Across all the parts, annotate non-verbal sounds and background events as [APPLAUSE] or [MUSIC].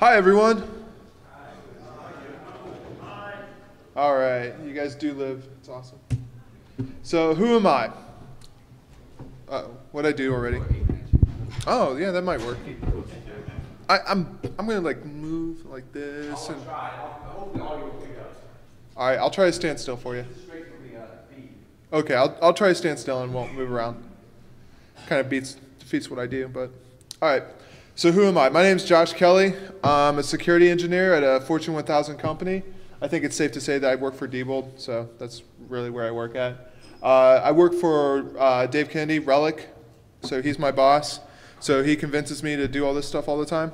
Hi, everyone. All right, you guys do live. It's awesome. So, who am I? Uh, what I do already? Oh, yeah, that might work. I, I'm I'm gonna like move like this and. All right, I'll try to stand still for you. Okay, I'll I'll try to stand still and won't move around. Kind of beats defeats what I do, but all right. So who am I? My name is Josh Kelly. I'm a security engineer at a Fortune 1000 company. I think it's safe to say that I work for Diebold, so that's really where I work at. Uh, I work for uh, Dave Kennedy, Relic, so he's my boss. So he convinces me to do all this stuff all the time.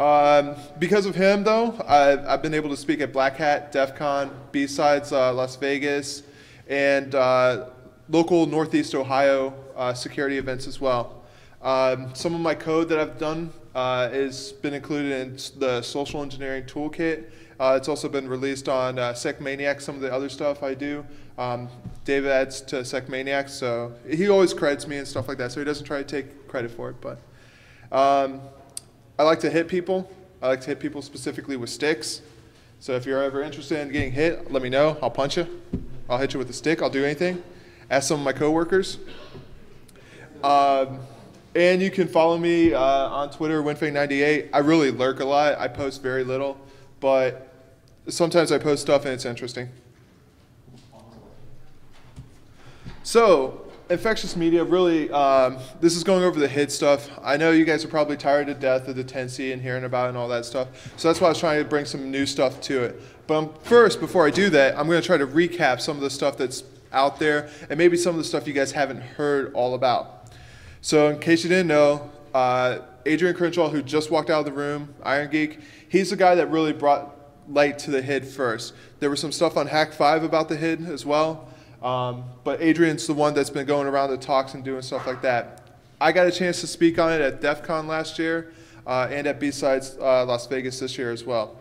Um, because of him, though, I've, I've, been able to speak at Black Hat, DEF CON, B-Sides uh, Las Vegas, and uh, local Northeast Ohio uh, security events as well. Um, some of my code that I've done uh, has been included in the social engineering toolkit. Uh, it's also been released on uh, SecManiac, some of the other stuff I do. Um, David adds to SecManiac, so he always credits me and stuff like that, so he doesn't try to take credit for it. But um, I like to hit people. I like to hit people specifically with sticks. So if you're ever interested in getting hit, let me know. I'll punch you. I'll hit you with a stick. I'll do anything. Ask some of my coworkers. Um, and you can follow me uh, on Twitter, WinFang98. I really lurk a lot. I post very little, but sometimes I post stuff and it's interesting. So, infectious media, really, um, this is going over the HID stuff. I know you guys are probably tired to death of the 10C and hearing about and all that stuff. So that's why I was trying to bring some new stuff to it. But um, first, before I do that, I'm going to try to recap some of the stuff that's out there and maybe some of the stuff you guys haven't heard all about. So in case you didn't know, uh, Adrian Crenshaw, who just walked out of the room, Iron Geek, he's the guy that really brought light to the HID first. There was some stuff on Hack 5 about the HID as well. Um, but Adrian's the one that's been going around the talks and doing stuff like that. I got a chance to speak on it at DEF CON last year uh, and at B-Sides uh, Las Vegas this year as well.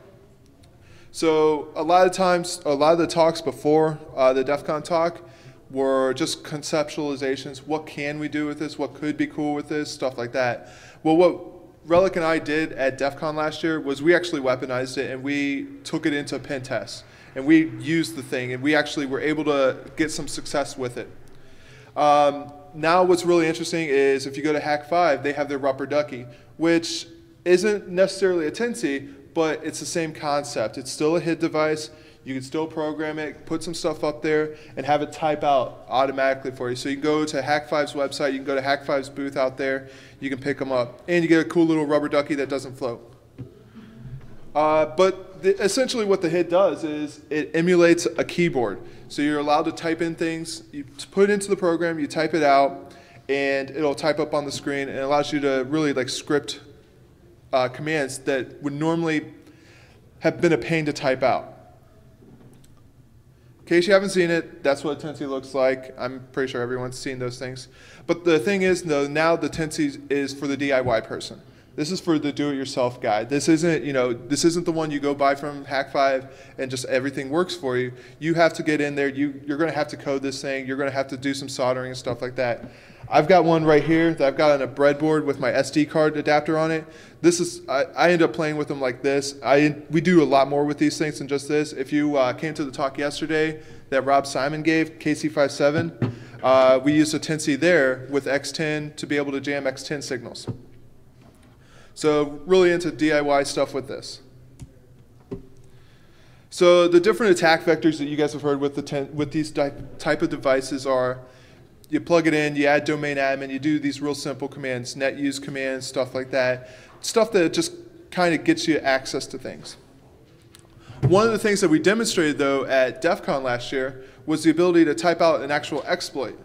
So a lot of times, a lot of the talks before uh, the DEF CON talk were just conceptualizations. What can we do with this? What could be cool with this? Stuff like that. Well, what Relic and I did at DEF CON last year was we actually weaponized it and we took it into pen tests and we used the thing, and we actually were able to get some success with it. Um, now, what's really interesting is if you go to Hack 5, they have their rubber ducky, which isn't necessarily a 10C, but it's the same concept. It's still a HID device. You can still program it, put some stuff up there, and have it type out automatically for you. So you can go to Hack5's website, you can go to Hack5's booth out there, you can pick them up, and you get a cool little rubber ducky that doesn't float. Uh, but the, essentially what the HID does is it emulates a keyboard. So you're allowed to type in things, you put it into the program, you type it out, and it'll type up on the screen and allows you to really like script uh, commands that would normally have been a pain to type out. In case you haven't seen it, that's what a 10C looks like. I'm pretty sure everyone's seen those things. But the thing is, though, now the 10C is for the DIY person. This is for the do-it-yourself guy. This isn't, you know, this isn't the one you go buy from Hack Five and just everything works for you. You have to get in there. You, you're going to have to code this thing. You're going to have to do some soldering and stuff like that. I've got one right here that I've got on a breadboard with my SD card adapter on it. This is, I, I end up playing with them like this. I, we do a lot more with these things than just this. If you uh, came to the talk yesterday that Rob Simon gave, KC57, uh, we used a 10C there with X10 to be able to jam X10 signals. So really into DIY stuff with this. So the different attack vectors that you guys have heard with, the with these type of devices are you plug it in, you add domain admin, you do these real simple commands, net use commands, stuff like that. Stuff that just kind of gets you access to things. One of the things that we demonstrated though at DEF CON last year was the ability to type out an actual exploit.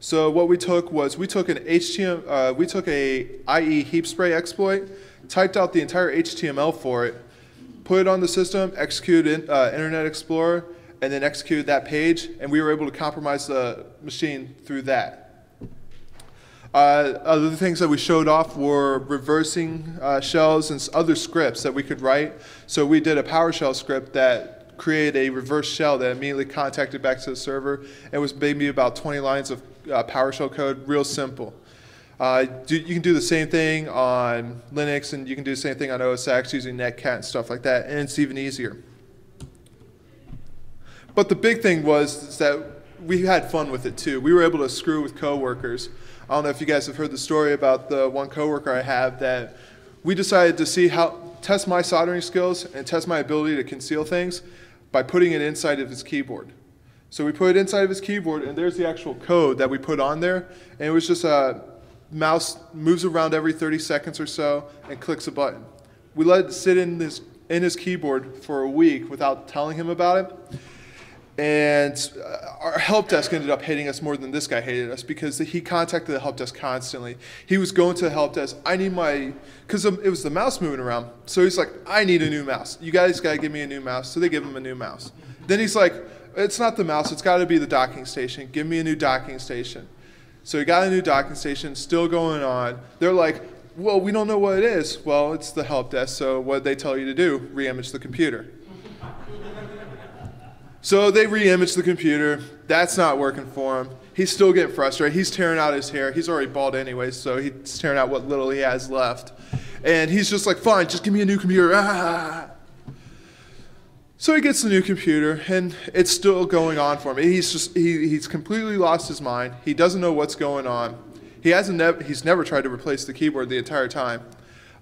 So what we took was we took an HTML, uh, we took a IE heap spray exploit, typed out the entire HTML for it, put it on the system, executed uh, Internet Explorer, and then executed that page, and we were able to compromise the machine through that. Uh, other things that we showed off were reversing uh, shells and other scripts that we could write. So we did a PowerShell script that created a reverse shell that immediately contacted back to the server. It was maybe about 20 lines of uh, PowerShell code, real simple. Uh, do, you can do the same thing on Linux, and you can do the same thing on OS X using Netcat and stuff like that, and it's even easier. But the big thing was that we had fun with it too. We were able to screw with coworkers. I don't know if you guys have heard the story about the one coworker I have that we decided to see how test my soldering skills and test my ability to conceal things by putting it inside of his keyboard. So we put it inside of his keyboard, and there's the actual code that we put on there, and it was just a mouse moves around every 30 seconds or so and clicks a button. We let it sit in his in his keyboard for a week without telling him about it. And uh, our help desk ended up hating us more than this guy hated us because he contacted the help desk constantly. He was going to the help desk, I need my, because it was the mouse moving around. So he's like, I need a new mouse. You guys got to give me a new mouse. So they give him a new mouse. Then he's like, it's not the mouse, it's got to be the docking station. Give me a new docking station. So he got a new docking station, still going on. They're like, well, we don't know what it is. Well, it's the help desk, so what they tell you to do, re-image the computer. So they re-image the computer. That's not working for him. He's still getting frustrated. He's tearing out his hair. He's already bald anyway, so he's tearing out what little he has left. And he's just like, fine, just give me a new computer. Ah. [LAUGHS] So he gets the new computer, and it's still going on for him. He's just he, he's completely lost his mind. He doesn't know what's going on. He hasn't nev- he's never tried to replace the keyboard the entire time.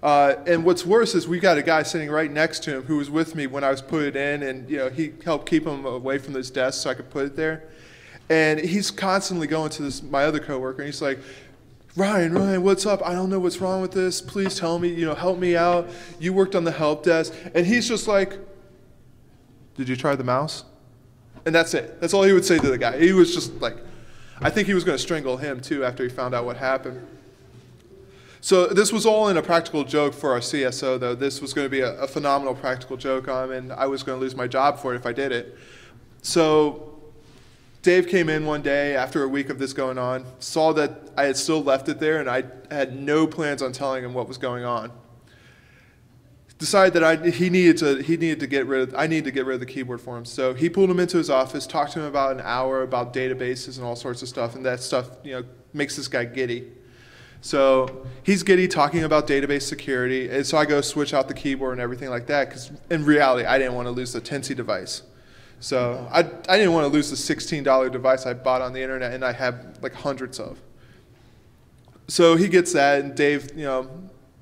Uh, and what's worse is we got a guy sitting right next to him who was with me when I was put it in, and you know he helped keep him away from this desk so I could put it there. And he's constantly going to this my other coworker, and he's like, Ryan, Ryan, what's up? I don't know what's wrong with this. Please tell me, you know, help me out. You worked on the help desk, and he's just like, Did you try the mouse? And that's it. That's all he would say to the guy. He was just like, I think he was going to strangle him too after he found out what happened. So this was all in a practical joke for our CSO, though. This was going to be a, a phenomenal practical joke on him, and I was going to lose my job for it if I did it. So Dave came in one day after a week of this going on, saw that I had still left it there, and I had no plans on telling him what was going on. Decided that I, he needed to he needed to get rid of I needed to get rid of the keyboard for him. So he pulled him into his office, talked to him about an hour about databases and all sorts of stuff, and that stuff you know makes this guy giddy. So he's giddy talking about database security. And so I go switch out the keyboard and everything like that because in reality, I didn't want to lose the Tensy device. So I, I didn't want to lose the $16 device I bought on the internet and I have like hundreds of. So he gets that and Dave, you know,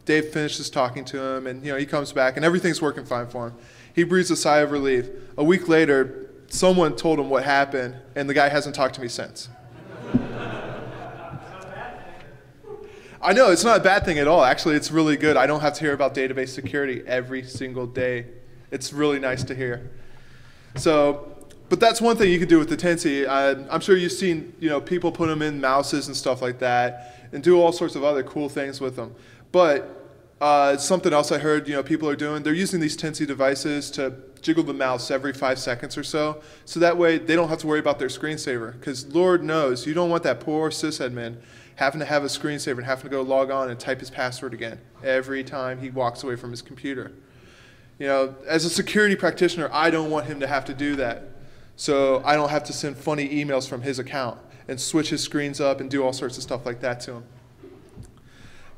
Dave finishes talking to him and you know he comes back and everything's working fine for him. He breathes a sigh of relief. A week later, someone told him what happened and the guy hasn't talked to me since. I know it's not a bad thing at all. Actually, it's really good. I don't have to hear about database security every single day. It's really nice to hear. So, but that's one thing you can do with the Tensy. I'm sure you've seen you know people put them in mouses and stuff like that, and do all sorts of other cool things with them. But uh, something else I heard you know people are doing. They're using these Tensy devices to jiggle the mouse every five seconds or so, so that way they don't have to worry about their screensaver. Because Lord knows you don't want that poor sysadmin having to have a screensaver and having to go log on and type his password again every time he walks away from his computer. You know, as a security practitioner, I don't want him to have to do that. So I don't have to send funny emails from his account and switch his screens up and do all sorts of stuff like that to him.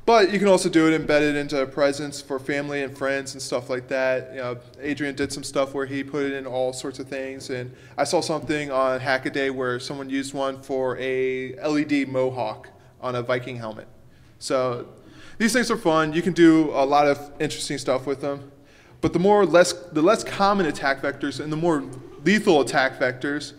But you can also do it embedded into a presence for family and friends and stuff like that. You know, Adrian did some stuff where he put it in all sorts of things, and I saw something on Hackaday where someone used one for a LED mohawk on a Viking helmet. So these things are fun. You can do a lot of interesting stuff with them. But the more less the less common attack vectors and the more lethal attack vectors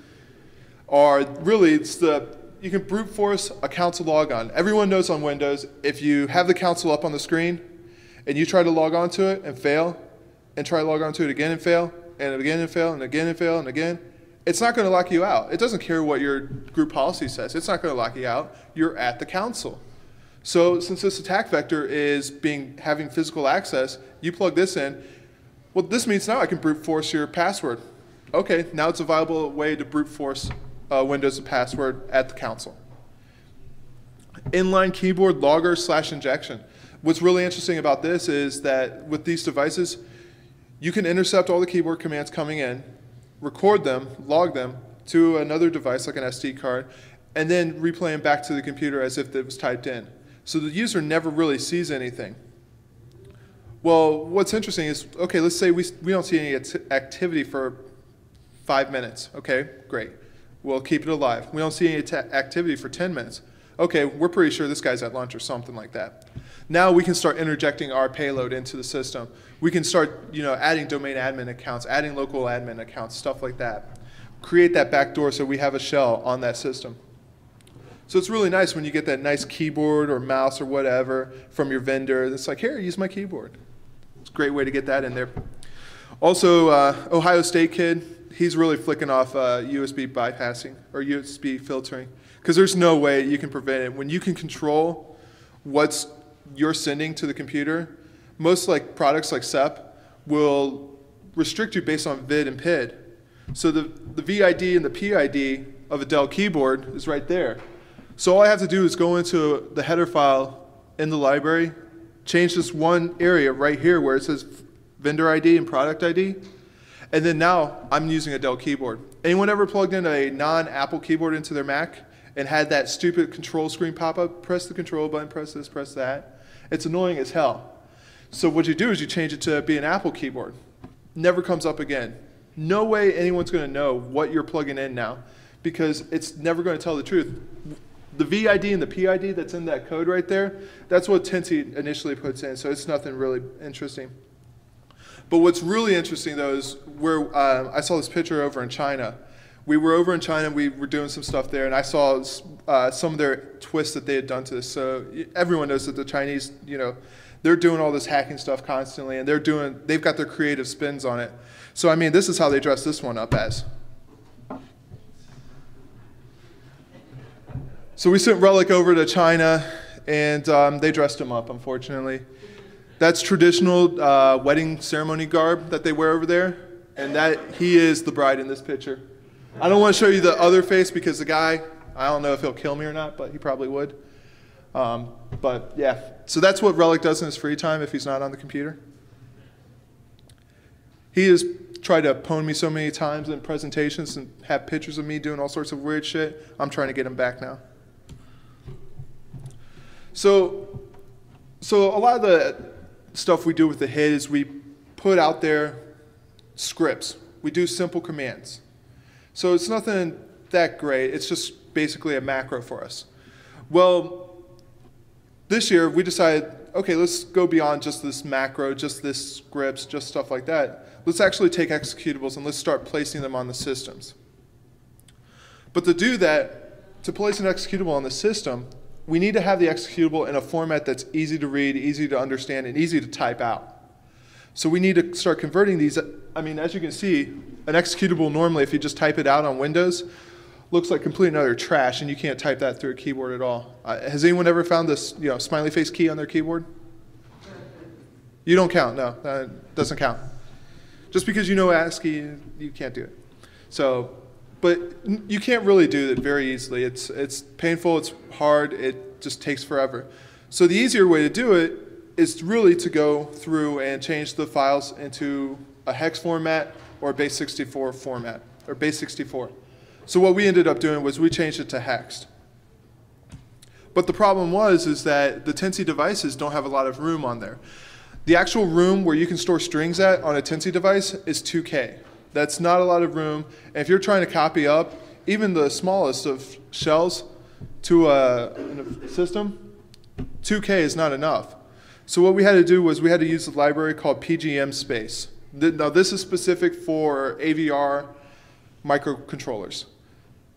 are really it's the you can brute force a console log on. Everyone knows on Windows if you have the console up on the screen and you try to log on to it and fail and try to log on to it again and fail and again and fail and again and fail and again, it's not going to lock you out. It doesn't care what your group policy says. It's not going to lock you out. You're at the council. So since this attack vector is being having physical access, you plug this in. Well, this means now I can brute force your password. Okay, now it's a viable way to brute force uh, Windows password at the council. Inline keyboard logger slash injection. What's really interesting about this is that with these devices, you can intercept all the keyboard commands coming in record them, log them to another device like an SD card, and then replay them back to the computer as if it was typed in. So the user never really sees anything. Well, what's interesting is, okay, let's say we, we don't see any activity for five minutes. Okay, great. We'll keep it alive. We don't see any activity for 10 minutes. Okay, we're pretty sure this guy's at lunch or something like that. Now we can start interjecting our payload into the system. We can start, you know, adding domain admin accounts, adding local admin accounts, stuff like that. Create that backdoor so we have a shell on that system. So it's really nice when you get that nice keyboard or mouse or whatever from your vendor. It's like, here, use my keyboard. It's a great way to get that in there. Also, uh, Ohio State kid, he's really flicking off uh, USB bypassing or USB filtering because there's no way you can prevent it. When you can control what's you're sending to the computer, most like products like SEP will restrict you based on vid and PID. So the, the VID and the PID of a Dell keyboard is right there. So all I have to do is go into the header file in the library change this one area right here where it says vendor ID and product ID. And then now I'm using a Dell keyboard. Anyone ever plugged in a non-Apple keyboard into their Mac and had that stupid control screen pop up? Press the control button, press this, press that. It's annoying as hell. So what you do is you change it to be an Apple keyboard. Never comes up again. No way anyone's going to know what you're plugging in now because it's never going to tell the truth the VID and the PID that's in that code right there, that's what Tensi initially puts in, so it's nothing really interesting. But what's really interesting though is where uh, I saw this picture over in China. We were over in China, we were doing some stuff there, and I saw uh, some of their twists that they had done to this. So everyone knows that the Chinese, you know, they're doing all this hacking stuff constantly, and they're doing, they've got their creative spins on it. So I mean, this is how they dress this one up as. So we sent Relic over to China, and um, they dressed him up, unfortunately. That's traditional uh, wedding ceremony garb that they wear over there, and that he is the bride in this picture. I don't want to show you the other face because the guy, I don't know if he'll kill me or not, but he probably would. Um, but yeah, so that's what Relic does in his free time if he's not on the computer. He has tried to pwn me so many times in presentations and have pictures of me doing all sorts of weird shit. I'm trying to get him back now. So, so a lot of the stuff we do with the HID is we put out there scripts. We do simple commands. So it's nothing that great. It's just basically a macro for us. Well, this year we decided, okay, let's go beyond just this macro, just this scripts, just stuff like that. Let's actually take executables and let's start placing them on the systems. But to do that, to place an executable on the system, we need to have the executable in a format that's easy to read, easy to understand, and easy to type out. So we need to start converting these. I mean, as you can see, an executable normally, if you just type it out on Windows, looks like complete another trash, and you can't type that through a keyboard at all. Uh, has anyone ever found this, you know, smiley face key on their keyboard? You don't count. No, that doesn't count. Just because you know ASCII, you can't do it. So but you can't really do it very easily. It's, it's painful, it's hard, it just takes forever. So the easier way to do it is really to go through and change the files into a hex format or base64 format, or base64. So what we ended up doing was we changed it to hexed. But the problem was is that the Tensi devices don't have a lot of room on there. The actual room where you can store strings at on a Tensi device is 2K. That's not a lot of room. And if you're trying to copy up even the smallest of shells to a, a system, 2K is not enough. So what we had to do was we had to use a library called PGM Space. Now this is specific for AVR microcontrollers.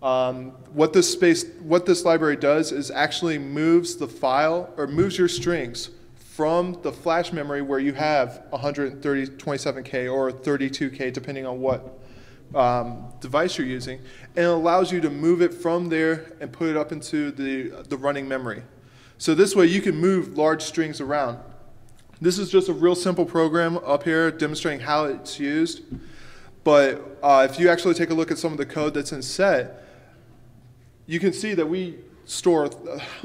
Um, what this space, what this library does is actually moves the file or moves your strings from the flash memory where you have 127K or 32K, depending on what um, device you're using, and it allows you to move it from there and put it up into the, the running memory. So this way you can move large strings around. This is just a real simple program up here demonstrating how it's used. But uh, if you actually take a look at some of the code that's in set, you can see that we store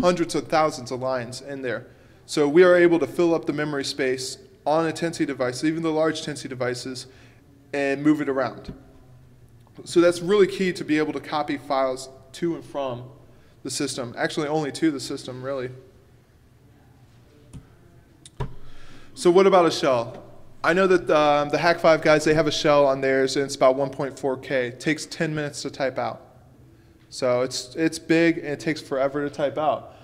hundreds of thousands of lines in there. So we are able to fill up the memory space on a Tensi device, even the large Tensi devices, and move it around. So that's really key to be able to copy files to and from the system. Actually, only to the system, really. So what about a shell? I know that um, the Hack 5 guys, they have a shell on theirs, and it's about 1.4K. It takes 10 minutes to type out. So it's, it's big, and it takes forever to type out.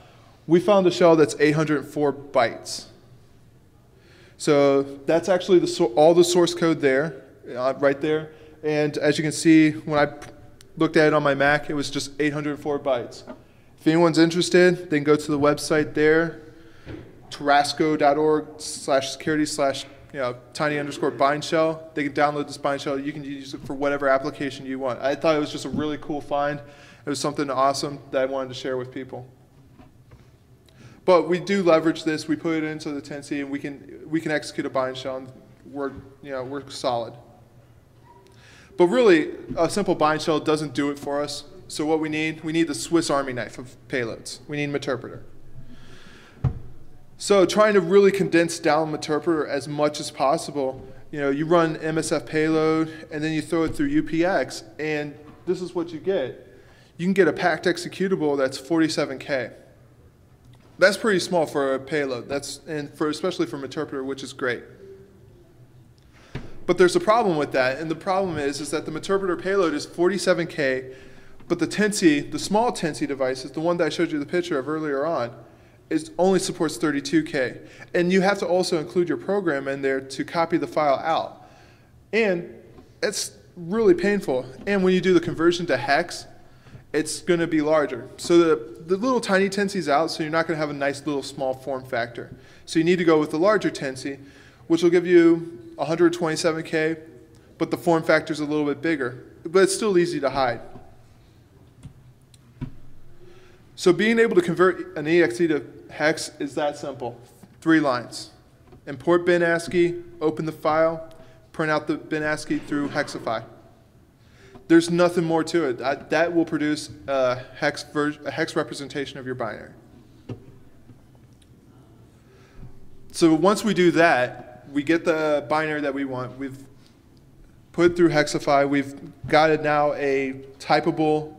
We found a shell that's 804 bytes. So that's actually the, all the source code there, uh, right there. And as you can see, when I looked at it on my Mac, it was just 804 bytes. If anyone's interested, they can go to the website there, tarasco.org slash security slash you know, tiny underscore bind shell. They can download this bind shell. You can use it for whatever application you want. I thought it was just a really cool find. It was something awesome that I wanted to share with people. But we do leverage this. We put it into the 10C, and we can we can execute a bind shell, and we're you know we're solid. But really, a simple bind shell doesn't do it for us. So what we need, we need the Swiss Army knife of payloads. We need Meterpreter. So trying to really condense down Interpreter as much as possible, you know, you run MSF payload and then you throw it through UPX, and this is what you get. You can get a packed executable that's 47K. That's pretty small for a payload. That's and for especially for Meterpreter, which is great. But there's a problem with that, and the problem is is that the Meterpreter payload is 47K, but the Tensy, the small Tensy device, is the one that I showed you the picture of earlier on, is only supports 32K. And you have to also include your program in there to copy the file out. And it's really painful. And when you do the conversion to hex, it's going to be larger. So the, the little tiny Tensy's out, so you're not going to have a nice little small form factor. So you need to go with the larger Tensy, which will give you 127K, but the form factor is a little bit bigger. But it's still easy to hide. So being able to convert an exe to hex is that simple. Three lines. Import bin ASCII, open the file, print out the bin ASCII through Hexify. There's nothing more to it. That, that will produce a hex, a hex representation of your binary. So once we do that, we get the binary that we want. We've put through Hexify. We've got it now a typable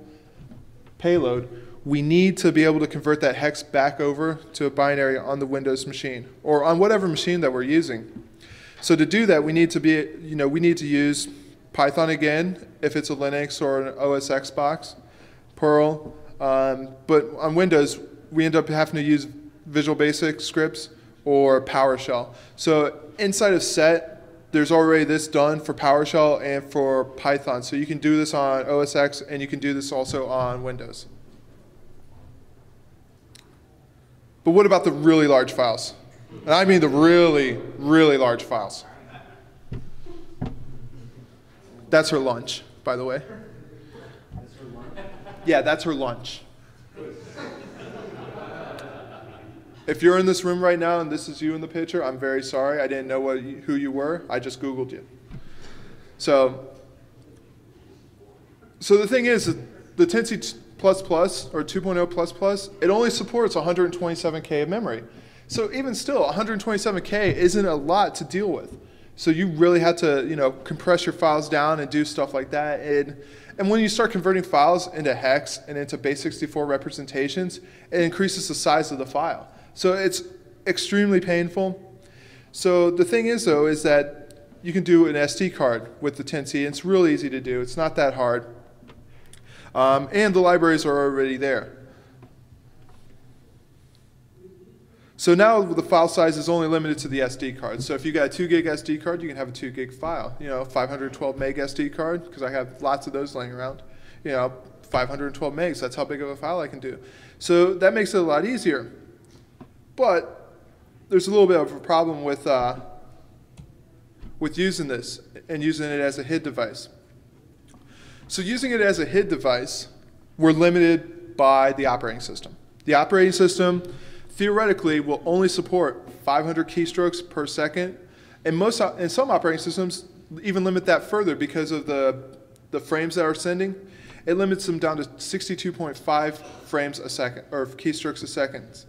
payload we need to be able to convert that hex back over to a binary on the Windows machine or on whatever machine that we're using. So to do that, we need to be, you know, we need to use Python again if it's a Linux or an OS X box, Perl. Um, but on Windows, we end up having to use Visual Basic scripts or PowerShell. So inside of set, there's already this done for PowerShell and for Python. So you can do this on OS X and you can do this also on Windows. But what about the really large files? And I mean the really, really large files. That's her lunch, by the way. Yeah, that's her lunch. If you're in this room right now and this is you in the picture, I'm very sorry. I didn't know what, who you were. I just Googled you. So, so the thing is, the Tensy plus plus or 2.0 plus plus, it only supports 127K of memory. So even still, 127K isn't a lot to deal with. So you really have to, you know, compress your files down and do stuff like that. And, and when you start converting files into hex and into base64 representations, it increases the size of the file. So it's extremely painful. So the thing is, though, is that you can do an SD card with the 10C. It's really easy to do. It's not that hard. Um, and the libraries are already there. So now the file size is only limited to the SD card. So if you got a 2 gig SD card, you can have a 2 gig file. You know, 512 meg SD card, because I have lots of those laying around. You know, 512 megs, that's how big of a file I can do. So that makes it a lot easier. But there's a little bit of a problem with, uh, with using this and using it as a HID device. So using it as a HID device, we're limited by the operating system. The operating system theoretically will only support 500 keystrokes per second, and most in some operating systems even limit that further because of the the frames that are sending. It limits them down to 62.5 frames a second or keystrokes a second.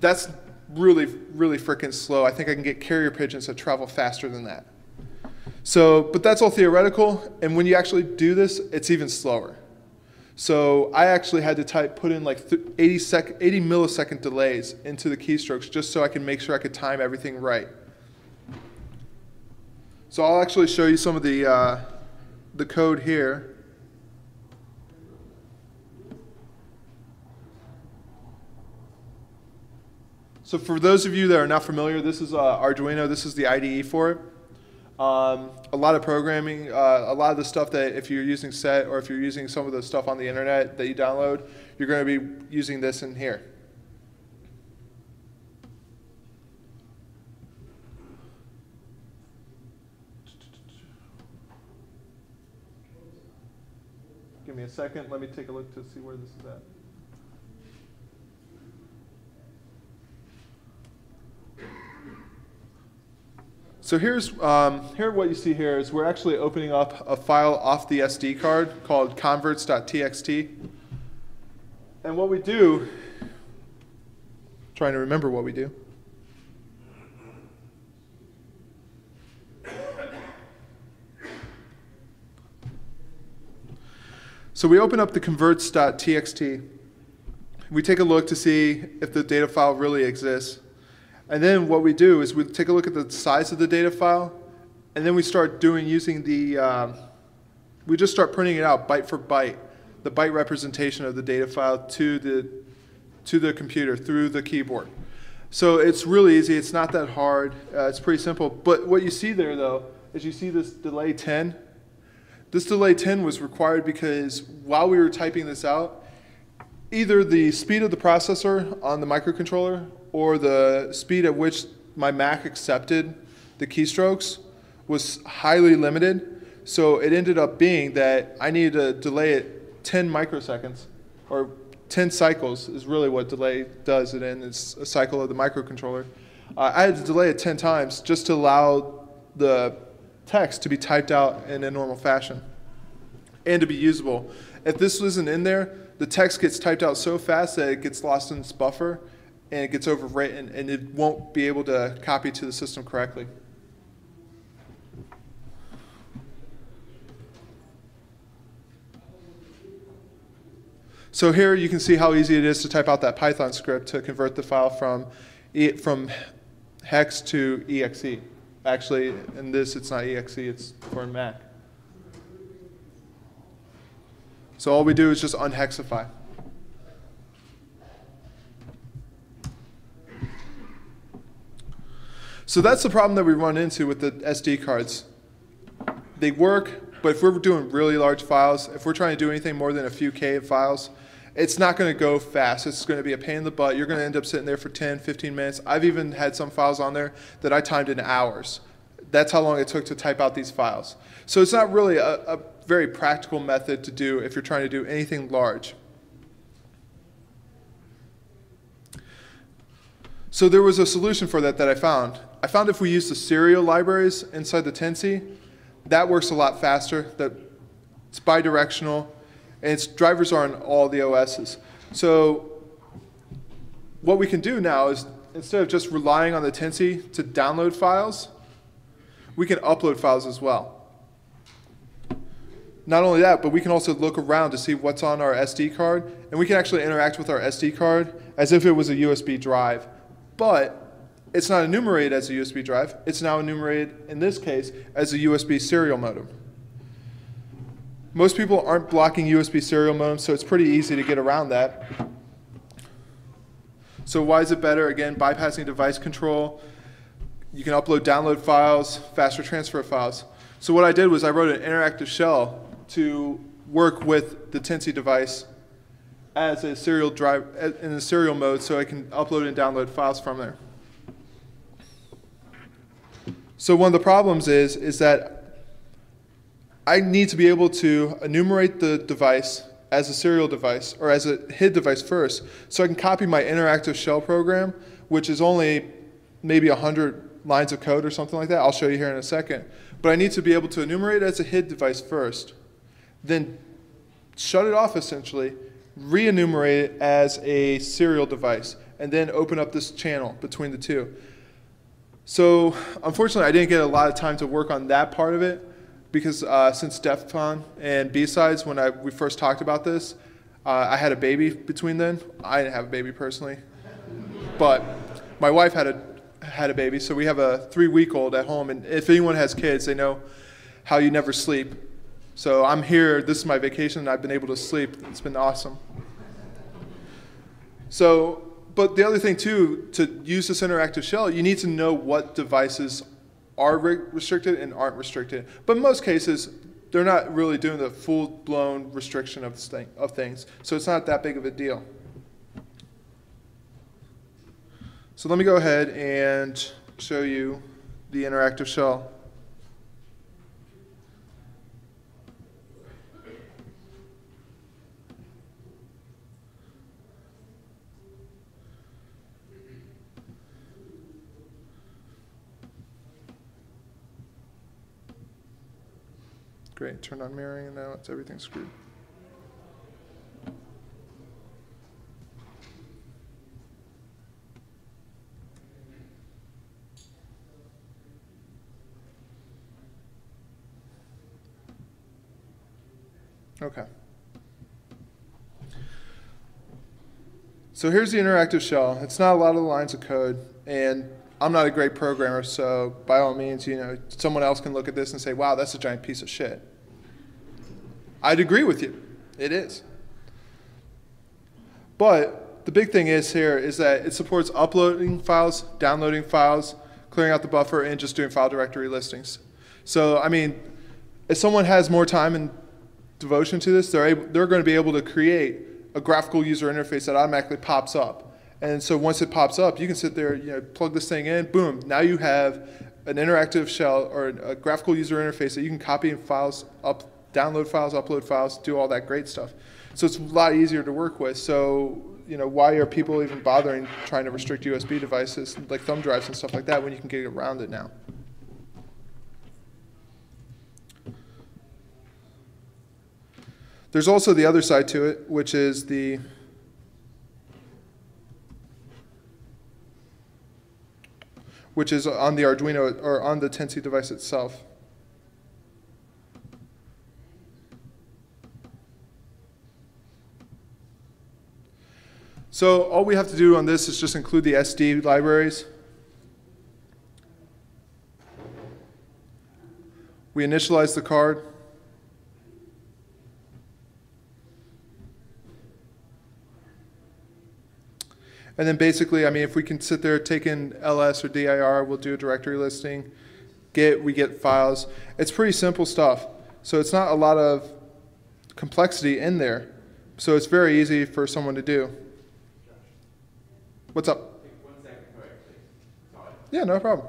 That's really really freaking slow. I think I can get carrier pigeons that travel faster than that. So, but that's all theoretical, and when you actually do this, it's even slower. So I actually had to type, put in like 80, sec, 80 millisecond delays into the keystrokes just so I can make sure I could time everything right. So I'll actually show you some of the, uh, the code here. So for those of you that are not familiar, this is uh, Arduino. This is the IDE for it. Um, a lot of programming, uh, a lot of the stuff that if you're using SET or if you're using some of the stuff on the internet that you download, you're going to be using this in here. Give me a second. Let me take a look to see where this is at. So here's um, here what you see here is we're actually opening up a file off the SD card called converts.txt. And what we do, trying to remember what we do. So we open up the converts.txt. We take a look to see if the data file really exists. And then what we do is we take a look at the size of the data file, and then we start doing using the, um, we just start printing it out byte for byte, the byte representation of the data file to the, to the computer through the keyboard. So it's really easy. It's not that hard. Uh, it's pretty simple. But what you see there, though, is you see this delay 10. This delay 10 was required because while we were typing this out, either the speed of the processor on the microcontroller or the speed at which my Mac accepted the keystrokes was highly limited. So it ended up being that I needed to delay it 10 microseconds, or 10 cycles is really what delay does it in. It's a cycle of the microcontroller. Uh, I had to delay it 10 times just to allow the text to be typed out in a normal fashion and to be usable. If this wasn't in there, the text gets typed out so fast that it gets lost in its buffer and it gets overwritten and it won't be able to copy to the system correctly. So here you can see how easy it is to type out that Python script to convert the file from, from hex to exe. Actually, in this, it's not exe, it's for Mac. So all we do is just unhexify. So that's the problem that we run into with the SD cards. They work, but if we're doing really large files, if we're trying to do anything more than a few K of files, it's not going to go fast. It's going to be a pain in the butt. You're going to end up sitting there for 10, 15 minutes. I've even had some files on there that I timed in hours. That's how long it took to type out these files. So it's not really a, a very practical method to do if you're trying to do anything large. So there was a solution for that that I found. I found if we use the serial libraries inside the Tennessee, that works a lot faster. That it's bidirectional, and its drivers are on all the OSs. So what we can do now is instead of just relying on the Tennessee to download files, we can upload files as well. Not only that, but we can also look around to see what's on our SD card, and we can actually interact with our SD card as if it was a USB drive. But it's not enumerated as a USB drive. It's now enumerated, in this case, as a USB serial modem. Most people aren't blocking USB serial modems, so it's pretty easy to get around that. So why is it better? Again, bypassing device control. You can upload download files, faster transfer files. So what I did was I wrote an interactive shell to work with the Tennessee device as a serial drive in a serial mode so I can upload and download files from there. So one of the problems is, is that I need to be able to enumerate the device as a serial device or as a HID device first so I can copy my interactive shell program, which is only maybe 100 lines of code or something like that. I'll show you here in a second. But I need to be able to enumerate as a HID device first, then shut it off essentially, re-enumerate it as a serial device, and then open up this channel between the two. So unfortunately, I didn't get a lot of time to work on that part of it because uh, since DEF CON and B-Sides, when I, we first talked about this, uh, I had a baby between then. I didn't have a baby personally, but my wife had a had a baby, so we have a three week old at home. And if anyone has kids, they know how you never sleep. So I'm here, this is my vacation, and I've been able to sleep. It's been awesome. So, but the other thing too, to use this interactive shell, you need to know what devices are re- restricted and aren't restricted. But in most cases, they're not really doing the full blown restriction of, thing, of things. So it's not that big of a deal. So let me go ahead and show you the interactive shell. Great, turned on mirroring and now it's everything screwed. Okay. So here's the interactive shell. It's not a lot of lines of code, and I'm not a great programmer, so by all means, you know, someone else can look at this and say, wow, that's a giant piece of shit. I'd agree with you. It is. But the big thing is here is that it supports uploading files, downloading files, clearing out the buffer, and just doing file directory listings. So, I mean, if someone has more time and devotion to this, they're, able, they're going to be able to create a graphical user interface that automatically pops up. And so once it pops up, you can sit there, you know, plug this thing in, boom, now you have an interactive shell or a graphical user interface that you can copy and files up, download files, upload files, do all that great stuff. So it's a lot easier to work with. So, you know, why are people even bothering trying to restrict USB devices like thumb drives and stuff like that when you can get around it now? There's also the other side to it, which is the which is on the Arduino or on the Tensi device itself. So all we have to do on this is just include the SD libraries. We initialize the card. And then basically, I mean, if we can sit there, take in ls or dir, we'll do a directory listing. Get, we get files. It's pretty simple stuff. So it's not a lot of complexity in there. So it's very easy for someone to do. What's up? Yeah, no problem.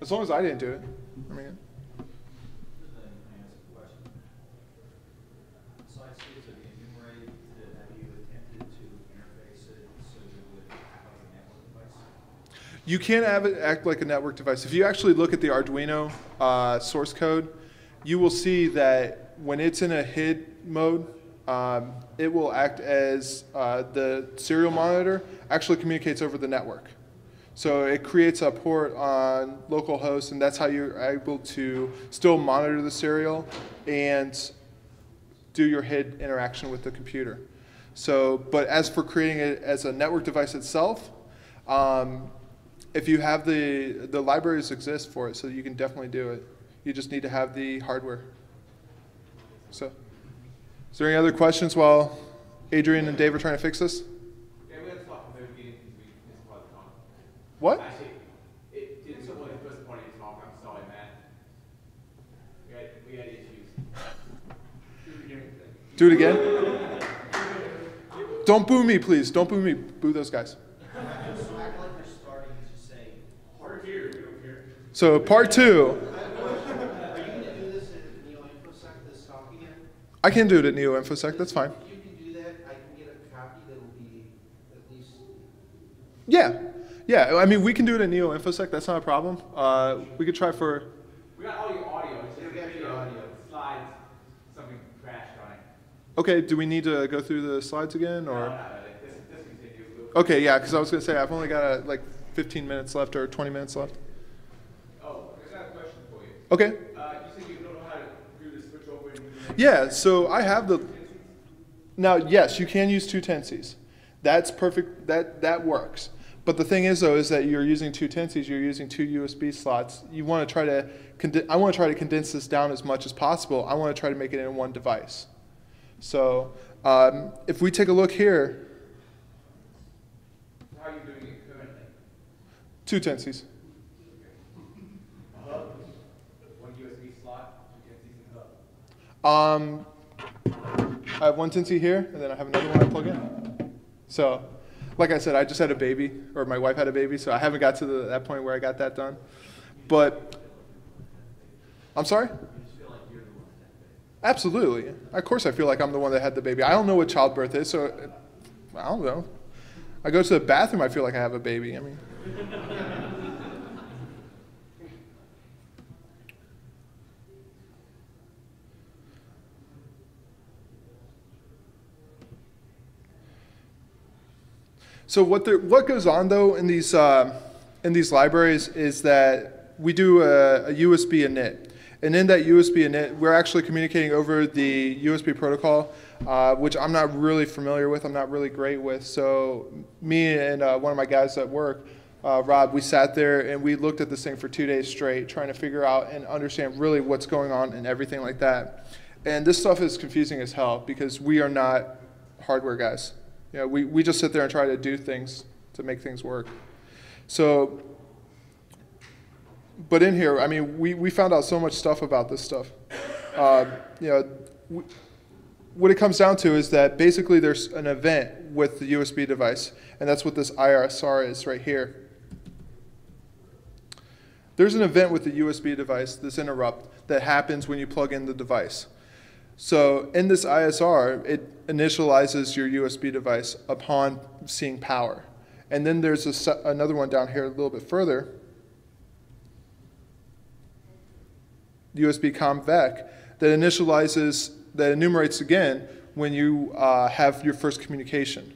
As long as I didn't do it. I mean. You can have it act like a network device. If you actually look at the Arduino uh, source code, you will see that when it's in a HID mode, um, it will act as uh, the serial monitor actually communicates over the network. So it creates a port on localhost, and that's how you're able to still monitor the serial and do your HID interaction with the computer. So, but as for creating it as a network device itself, um, if you have the, the libraries exist for it, so you can definitely do it. You just need to have the hardware. So, is there any other questions while Adrian and Dave are trying to fix this? Yeah, we had to stop from the beginning because we missed part of the time. What? Actually, it didn't someone the first part of the talk, I'm sorry, man. We had, we had issues. Do it again? Don't boo me, please. Don't boo me. Boo those guys. So part two. I can do it at Neo InfoSec. That's fine. If you can do that, I can get a copy that'll be at least. Yeah, yeah. I mean, we can do it at Neo InfoSec. That's not a problem. Uh, we could try for. We got all your audio, it's just Yeah, we got video, your audio. slides, something crashed on it. Okay. Do we need to go through the slides again, No, no, or? no, this, this continues. Okay, yeah. Because I was gonna say I've only got uh, like 15 minutes left or 20 minutes left. Oh, I got a question for you. Okay. Uh, you said you don't know how to do the switch over and. Yeah. So I have the. Now, yes, you can use two tenses. That's perfect. That that works. But the thing is, though, is that you're using two tenses. You're using two USB slots. You want to try to. I want to try to condense this down as much as possible. I want to try to make it in one device. So um, if we take a look here, How are you doing it currently? two tenses. A hub, one USB slot, two tenses in hub. Um, I have one Tensi here, and then I have another one I plug in. So, like I said, I just had a baby, or my wife had a baby, so I haven't got to the, that point where I got that done. But, I'm sorry? Absolutely. Of course, I feel like I'm the one that had the baby. I don't know what childbirth is, so I don't know. I go to the bathroom, I feel like I have a baby. I mean, So what there, what goes on though in these uh, in these libraries is that we do a, a USB init, and in that USB init, we're actually communicating over the USB protocol, uh, which I'm not really familiar with. I'm not really great with. So me and uh, one of my guys at work, uh, Rob, we sat there and we looked at this thing for two days straight, trying to figure out and understand really what's going on and everything like that. And this stuff is confusing as hell because we are not hardware guys. You know, we, we just sit there and try to do things to make things work. So, but in here, I mean, we, we found out so much stuff about this stuff. Uh, you know, we, what it comes down to is that basically there's an event with the USB device, and that's what this IRSR is right here. There's an event with the USB device, this interrupt, that happens when you plug in the device. So in this ISR, it initializes your USB device upon seeing power. And then there's a another one down here a little bit further, USB COM-VEC, that initializes, that enumerates again when you uh, have your first communication.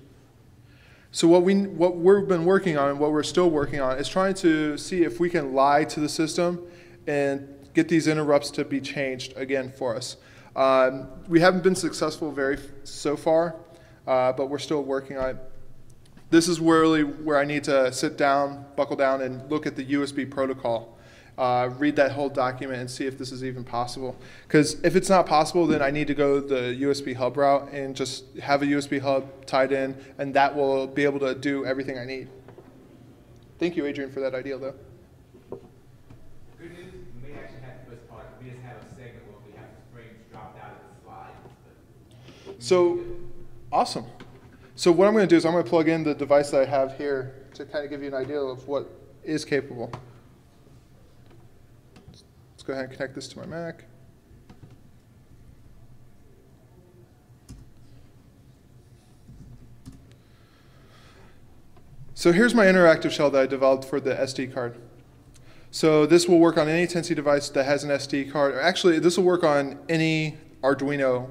So what we what we've been working on, and what we're still working on, is trying to see if we can lie to the system and get these interrupts to be changed again for us. Um, we haven't been successful very so far, uh, but we're still working on it. This is really where I need to sit down, buckle down, and look at the USB protocol. Uh, read that whole document and see if this is even possible. Because if it's not possible, then I need to go the USB hub route and just have a USB hub tied in, and that will be able to do everything I need. Thank you, Adrian, for that idea, though. Good news, we may actually have the first part, we just have a segment where we have the frames dropped out of the slide. but- So, awesome. So what I'm going to do is I'm going to plug in the device that I have here to kind of give you an idea of what is capable. Let's go ahead and connect this to my Mac. So here's my interactive shell that I developed for the SD card. So this will work on any Tensi device that has an SD card. Actually, this will work on any Arduino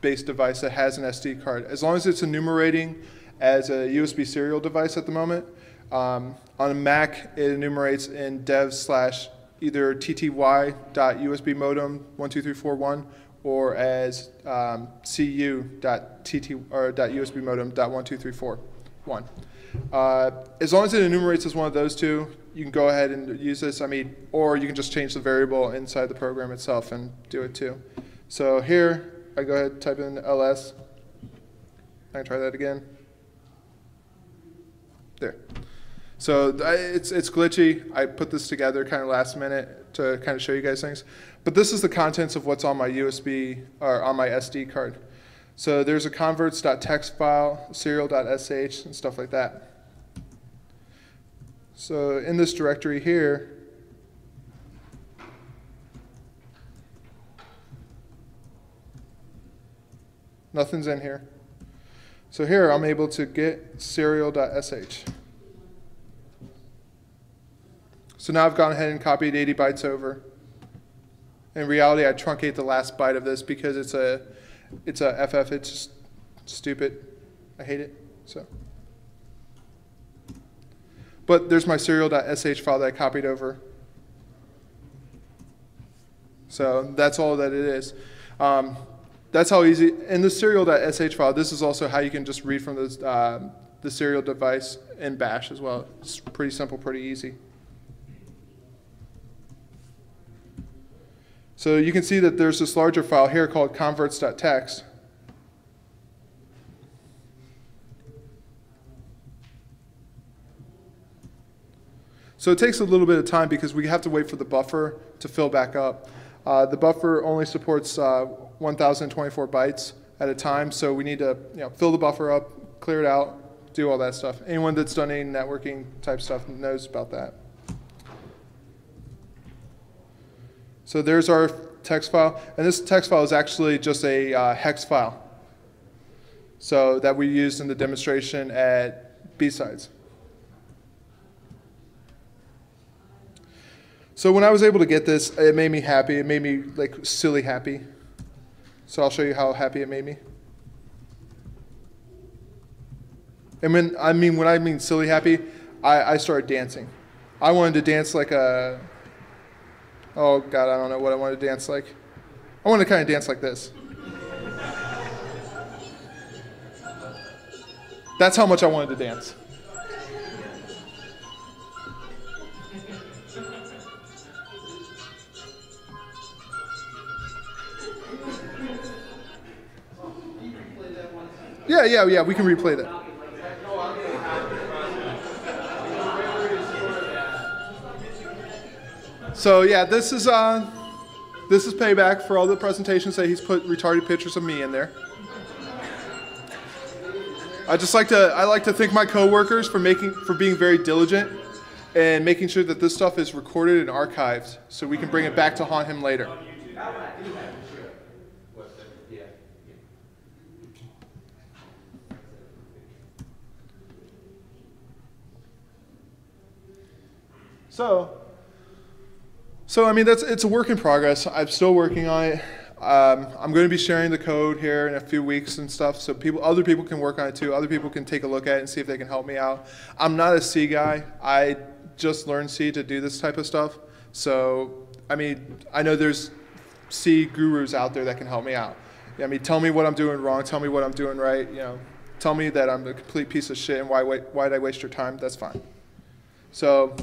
based device that has an SD card. As long as it's enumerating as a USB serial device at the moment, um, on a Mac, it enumerates in dev slash either tty.usb modem 12341 or as um, cu.tt or .usb modem 12341. Uh, as long as it enumerates as one of those two, you can go ahead and use this. I mean, or you can just change the variable inside the program itself and do it too. So here, I go ahead type in ls. I can try that again. There. So it's, it's glitchy. I put this together kind of last minute to kind of show you guys things. But this is the contents of what's on my USB or on my SD card. So there's a converts.txt file, serial.sh, and stuff like that. So in this directory here, nothing's in here. So here I'm able to get serial.sh. So now I've gone ahead and copied 80 bytes over. In reality, I truncate the last byte of this because it's a it's a FF. It's stupid. I hate it. So. But there's my serial.sh file that I copied over. So that's all that it is. Um, that's how easy. In the serial.sh file, this is also how you can just read from um, the serial device in Bash as well. It's pretty simple, pretty easy. So you can see that there's this larger file here called converts.txt. So it takes a little bit of time because we have to wait for the buffer to fill back up. Uh, the buffer only supports uh, 1,024 bytes at a time, so we need to you know, fill the buffer up, clear it out, do all that stuff. Anyone that's done any networking type stuff knows about that. So there's our text file, and this text file is actually just a uh, hex file. So that we used in the demonstration at B-Sides. So when I was able to get this, it made me happy. It made me like silly happy. So I'll show you how happy it made me. And when I mean when I mean silly happy, I, I started dancing. I wanted to dance like a oh god, I don't know what I wanted to dance like. I wanted to kind of dance like this. That's how much I wanted to dance. Yeah, yeah, yeah. We can replay that. So yeah, this is uh, this is payback for all the presentations that he's put retarded pictures of me in there. I just like to I like to thank my coworkers for making for being very diligent and making sure that this stuff is recorded and archived so we can bring it back to haunt him later. That one I do have for sure. What's the, yeah, yeah. So, so I mean that's it's a work in progress. I'm still working on it. Um, I'm going to be sharing the code here in a few weeks and stuff, so people, other people can work on it too. Other people can take a look at it and see if they can help me out. I'm not a C guy. I just learned C to do this type of stuff. So, I mean, I know there's C gurus out there that can help me out. I mean, tell me what I'm doing wrong. Tell me what I'm doing right. You know, tell me that I'm a complete piece of shit and why why did I waste your time? That's fine. So,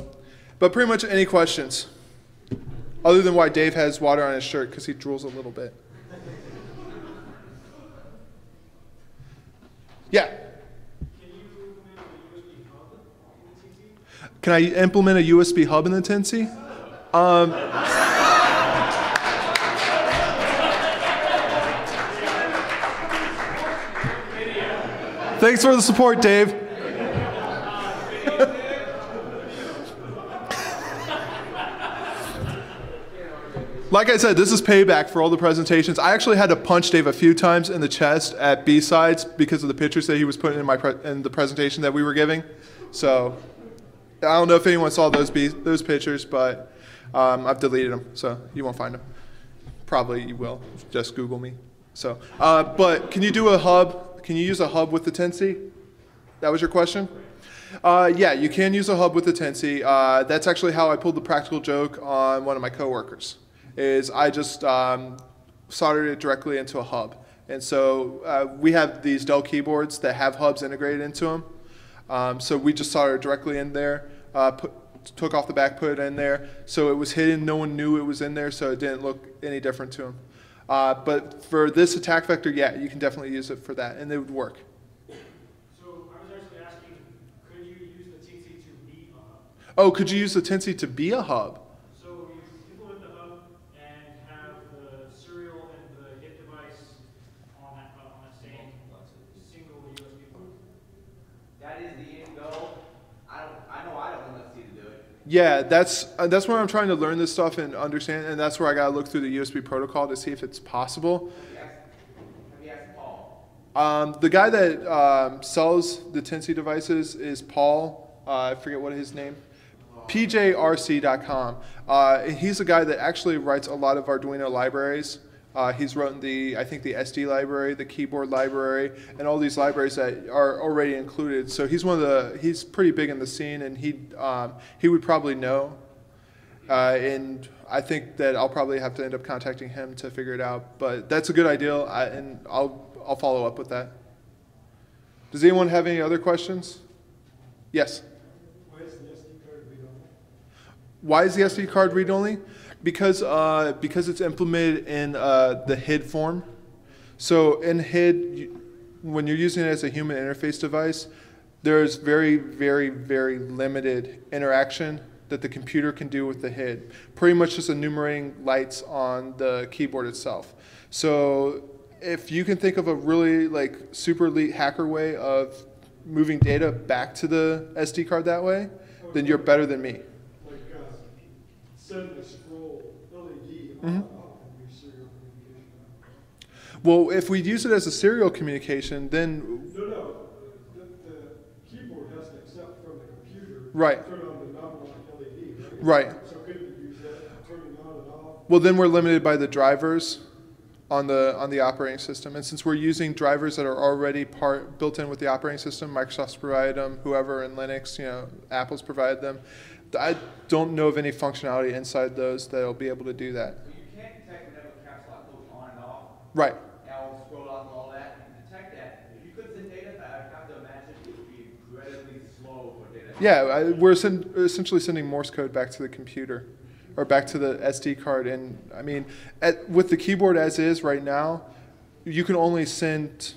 but pretty much any questions, other than why Dave has water on his shirt because he drools a little bit. Yeah. Can I implement a USB hub in the Tennessee? Um, thanks for the support, Dave. Like I said, this is payback for all the presentations. I actually had to punch Dave a few times in the chest at B-sides because of the pictures that he was putting in my in the presentation that we were giving. So I don't know if anyone saw those B- those pictures, but um, I've deleted them, so you won't find them. Probably you will. Just Google me. So, uh, but can you do a hub? Can you use a hub with the Tennessee? That was your question. Uh, yeah, you can use a hub with the Tennessee. Uh, that's actually how I pulled the practical joke on one of my coworkers. Is I just um, soldered it directly into a hub, and so uh, we have these Dell keyboards that have hubs integrated into them. Um, so we just soldered it directly in there. Uh, put, took off the back, put it in there, so it was hidden. No one knew it was in there, so it didn't look any different to them. Uh, but for this attack vector, yeah, you can definitely use it for that, and it would work. So I was actually asking, could you use the to be a hub? Oh, could you use the Tennessee to be a hub? So you implement the hub and have the serial and the hit device on that, uh, on that same single USB port? That is the end goal. I don't, I know I don't want to see to do it. Yeah, that's uh, that's where I'm trying to learn this stuff and understand, and that's where I gotta look through the USB protocol to see if it's possible. Um, the guy that um, sells the Tennessee devices is Paul. Uh, I forget what his name. PJRC.com. Uh, he's the guy that actually writes a lot of Arduino libraries. Uh, he's written the, I think, the SD library, the keyboard library, and all these libraries that are already included. So he's one of the, he's pretty big in the scene, and he, um, he would probably know. Uh, and I think that I'll probably have to end up contacting him to figure it out. But that's a good idea, I, and I'll, I'll follow up with that. Does anyone have any other questions? Yes. Why is the SD card read Because uh, because it's implemented in uh, the HID form. So in HID, you, when you're using it as a human interface device, there's very very very limited interaction that the computer can do with the HID. Pretty much just enumerating lights on the keyboard itself. So if you can think of a really like super elite hacker way of moving data back to the SD card that way, then you're better than me. Like, uh, send a scroll LED Mhm. on, off in your serial communication. Well, if we use it as a serial communication, then No, no, the, the keyboard has to accept from the computer. Right. Turn on the on LED, right? right. So couldn't you use that, turning on and off? Well, then we're limited by the drivers on the on the operating system, and since we're using drivers that are already part built in with the operating system, Microsoft's provided them, whoever in Linux, you know, Apple's provided them. I don't know of any functionality inside those that'll be able to do that. So you can't detect whenever the caps lock goes on and off, Right. L scroll out and all that, can detect that. If you could send data back, I have to imagine it would be incredibly slow for data. Yeah, we're sen- essentially sending Morse code back to the computer or back to the SD card. And I mean, at, with the keyboard as is right now, you can only send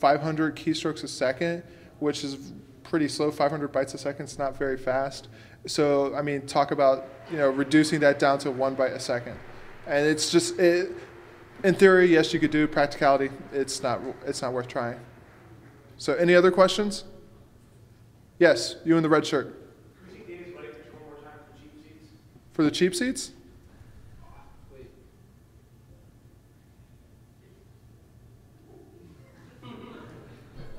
500 keystrokes a second, which is pretty slow. 500 bytes a second is not very fast. So, I mean, talk about you know reducing that down to one byte a second, and it's just it, in theory, yes, you could do. Practicality, it's not it's not worth trying. So, any other questions? Yes, you in the red shirt. Can we see David's buddy picture one more time for cheap seats? For the cheap seats?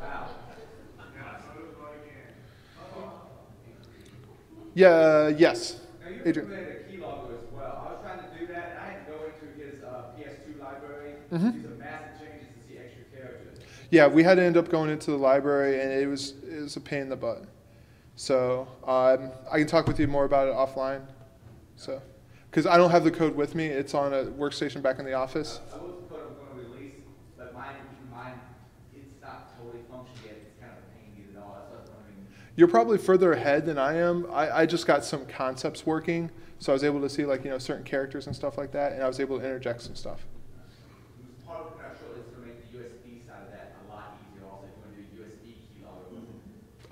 Yeah, so it was like, yeah. Yeah, uh, yes. Adrian. implemented a keylogger as well. I was trying to do that, and I had to go into his uh, PS2 library, Mhm. do some massive changes to see extra characters. Yeah, we had to end up going into the library, and it was it was a pain in the butt. So um, I can talk with you more about it offline. So, because I don't have the code with me, it's on a workstation back in the office. I was put I'm going to release, but mine, mine, it's not totally functioning yet. It's kind of a pain to get it all. That's what I was wondering. You're probably further ahead than I am. I, I just got some concepts working, so I was able to see like you know certain characters and stuff like that, and I was able to interject some stuff. It was part of the control is to make the USB side of that a lot easier. Also, if you want to do USB keylogger.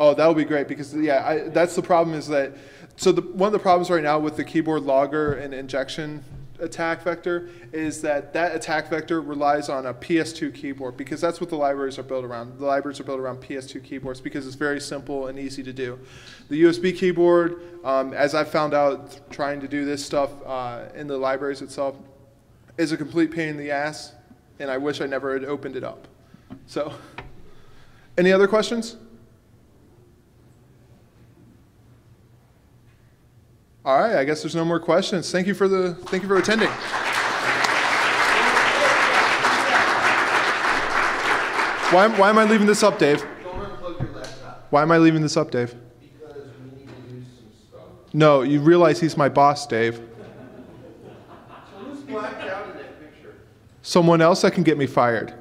Oh, that would be great because yeah, I, that's the problem is that so the one of the problems right now with the keyboard logger and injection attack vector is that that attack vector relies on a PS2 keyboard because that's what the libraries are built around. The libraries are built around PS2 keyboards because it's very simple and easy to do. The USB keyboard, um, as I found out trying to do this stuff uh, in the libraries itself, is a complete pain in the ass, and I wish I never had opened it up. So, any other questions? All right, I guess there's no more questions. Thank you for the thank you for attending. Why, am- why am I leaving this up, Dave? don't unplug your laptop, Why am I leaving this up, Dave? because we need to do some stuff. No, you realize he's my boss, Dave. So who's blacked out in that picture? Someone else that can get me fired.